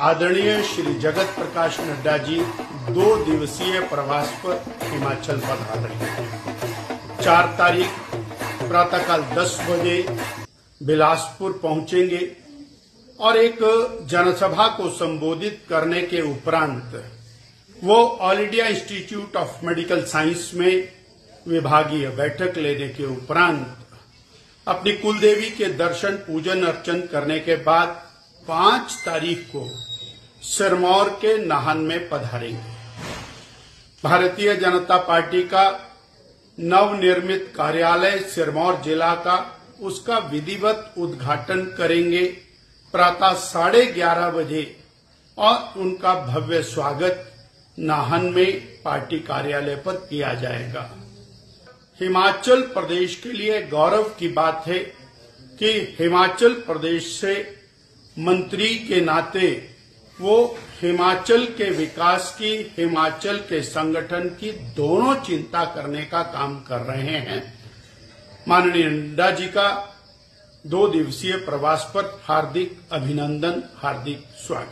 आदरणीय श्री जगत प्रकाश नड्डा जी, दो दिवसीय प्रवास पर हिमाचल पधार रहे हैं। चार तारीख, प्रातःकाल 10 बजे बिलासपुर पहुँचेंगे और एक जनसभा को संबोधित करने के उपरांत वो All India Institute of Medical Science में विभागीय बैठक लेने के उपरांत अपनी कुलदेवी के दर्शन पूजन अर्चन करने के बाद पाँच तारीख को सिरमौर के नाहन में पधारेंगे। भारतीय जनता पार्टी का नवनिर्मित कार्यालय सिरमौर जिला का, उसका विधिवत उद्घाटन करेंगे प्रातः साढ़े ग्यारह बजे और उनका भव्य स्वागत नाहन में पार्टी कार्यालय पर किया जाएगा। हिमाचल प्रदेश के लिए गौरव की बात है कि हिमाचल प्रदेश से मंत्री के नाते, वो हिमाचल के विकास की, हिमाचल के संगठन की दोनों चिंता करने का काम कर रहे हैं। माननीय नड्डा जी का दो दिवसीय प्रवास पर हार्दिक अभिनंदन, हार्दिक स्वागत।